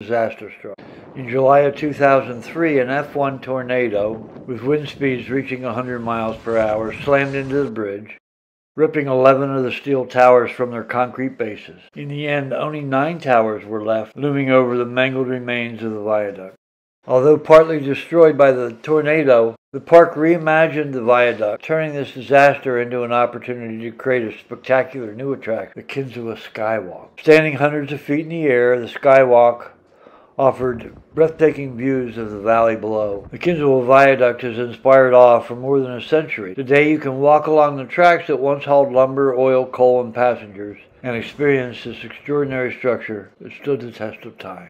disaster struck. In July of 2003, an F1 tornado, with wind speeds reaching 100 miles per hour, slammed into the bridge, ripping 11 of the steel towers from their concrete bases. In the end, only nine towers were left, looming over the mangled remains of the viaduct. Although partly destroyed by the tornado, the park reimagined the viaduct, turning this disaster into an opportunity to create a spectacular new attraction, the Kinzua Skywalk. Standing hundreds of feet in the air, the Skywalk offered breathtaking views of the valley below. The Kinzua Viaduct has inspired awe for more than a century. Today you can walk along the tracks that once hauled lumber, oil, coal, and passengers and experience this extraordinary structure that stood the test of time.